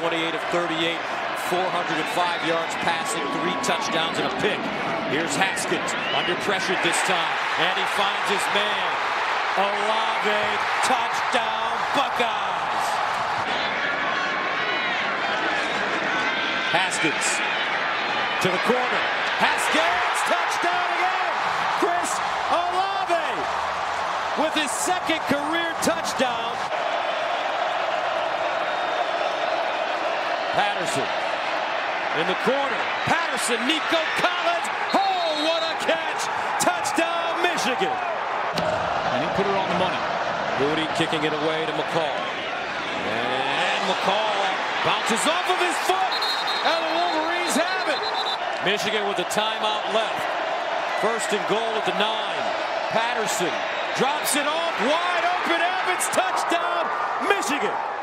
28 of 38, 405 yards passing, three touchdowns and a pick. Here's Haskins under pressure this time, and he finds his man. Olave, touchdown, Buckeyes. Haskins to the corner. Haskins, touchdown again. Chris Olave with his second career touchdown. Patterson in the corner. Patterson, Nico Collins. Oh, what a catch! Touchdown, Michigan. And he put it on the money. Moody kicking it away to McCall. And McCall bounces off of his foot. And the Wolverines have it. Michigan with a timeout left. First and goal at the nine. Patterson drops it off. Wide open. Evans touchdown. Michigan.